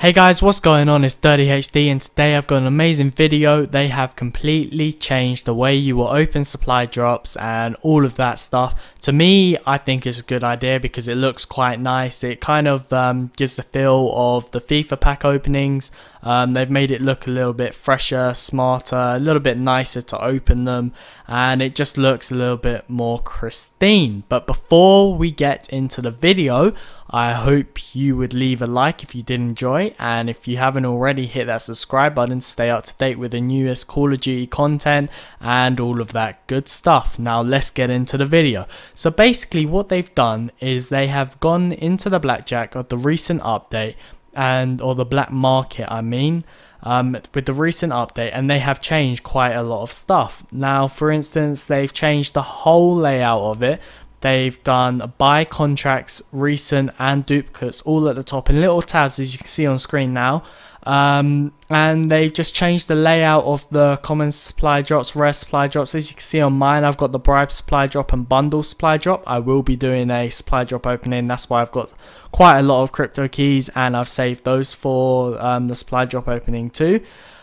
Hey guys, what's going on? It's Dirty HD and today I've got an amazing video. They have completely changed the way you will open supply drops and all of that stuff. To me, I think it's a good idea because it looks quite nice. It kind of um, gives the feel of the FIFA pack openings. Um, they've made it look a little bit fresher, smarter, a little bit nicer to open them and it just looks a little bit more pristine. But before we get into the video, I hope you would leave a like if you did enjoy and if you haven't already hit that subscribe button to stay up to date with the newest Call of Duty content and all of that good stuff. Now let's get into the video. So basically what they've done is they have gone into the blackjack of the recent update and or the black market I mean um, with the recent update and they have changed quite a lot of stuff. Now for instance they've changed the whole layout of it They've done buy contracts, recent and duplicates all at the top in little tabs as you can see on screen now. Um, and they've just changed the layout of the common supply drops, rare supply drops. As you can see on mine, I've got the bribe supply drop and bundle supply drop. I will be doing a supply drop opening. That's why I've got quite a lot of crypto keys and I've saved those for um, the supply drop opening too.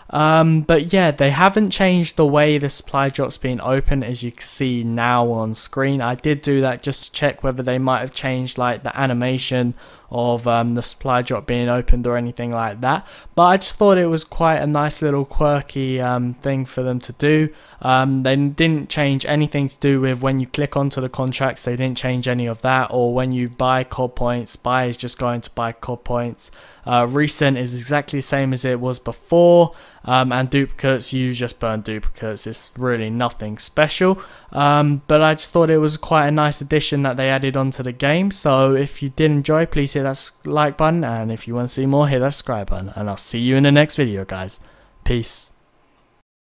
Um, but yeah, they haven't changed the way the supply drop's been open as you can see now on screen. I did do that just to check whether they might have changed like the animation of um, the supply drop being opened or anything like that. But I just thought it was quite a nice little quirky um, thing for them to do. Um, they didn't change anything to do with when you click onto the contracts, they didn't change any of that. Or when you buy COD points, buy is just going to buy COD points. Uh, recent is exactly the same as it was before. Um, and duplicates, you just burn duplicates. It's really nothing special. Um, but I just thought it was quite a nice addition that they added onto the game. So if you did enjoy, please hit that like button. And if you want to see more, hit that subscribe button. And I'll see you in the next video, guys. Peace.